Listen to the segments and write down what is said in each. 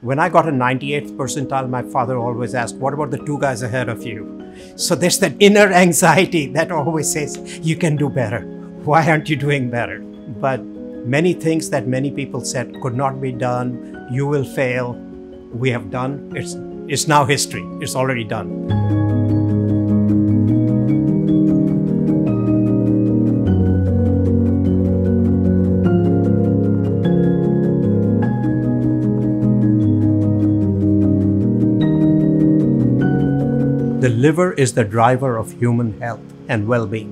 When I got a 98th percentile, my father always asked, What about the two guys ahead of you? So there's that inner anxiety that always says, You can do better. Why aren't you doing better? But many things that many people said could not be done, you will fail, we have done. It's, it's now history, it's already done. The liver is the driver of human health and well being.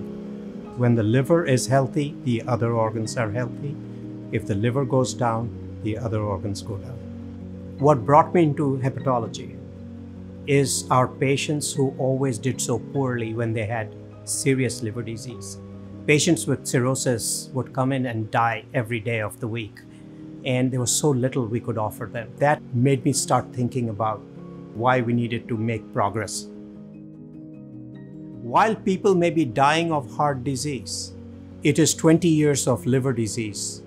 When the liver is healthy, the other organs are healthy. If the liver goes down, the other organs go down. What brought me into hepatology is our patients who always did so poorly when they had serious liver disease. Patients with cirrhosis would come in and die every day of the week, and there was so little we could offer them. That made me start thinking about why we needed to make progress while people may be dying of heart disease, it is 20 years of liver disease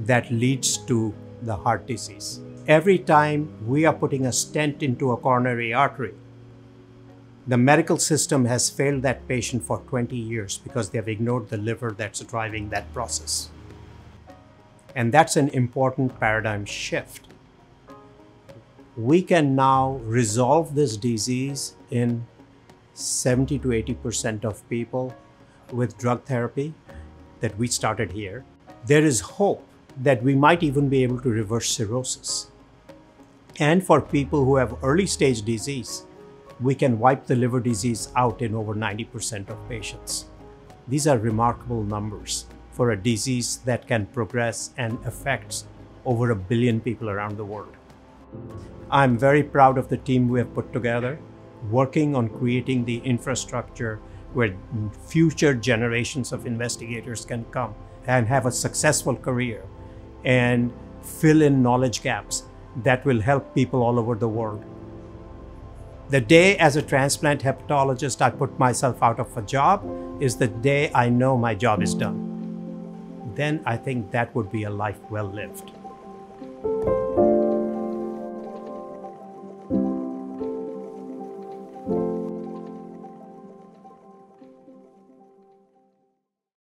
that leads to the heart disease. Every time we are putting a stent into a coronary artery, the medical system has failed that patient for 20 years because they have ignored the liver that's driving that process. And that's an important paradigm shift. We can now resolve this disease in 70 to 80% of people with drug therapy that we started here. There is hope that we might even be able to reverse cirrhosis. And for people who have early stage disease, we can wipe the liver disease out in over 90% of patients. These are remarkable numbers for a disease that can progress and affects over a billion people around the world. I'm very proud of the team we have put together working on creating the infrastructure where future generations of investigators can come and have a successful career and fill in knowledge gaps that will help people all over the world. The day as a transplant hepatologist I put myself out of a job is the day I know my job is done. Then I think that would be a life well lived.